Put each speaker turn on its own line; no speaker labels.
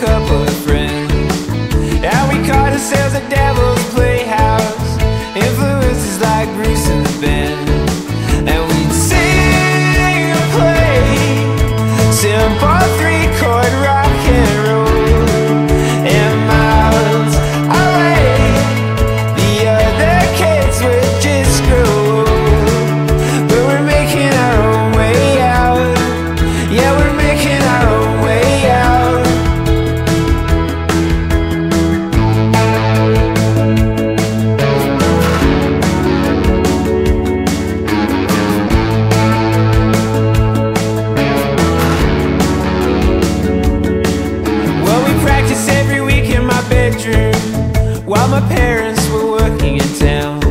couple of friends. And we called ourselves the Devil's Playhouse. Influences like Bruce and the band And we'd sing and play Simple three-chord rock and roll. And miles away The other kids would just grow while my parents were working in town.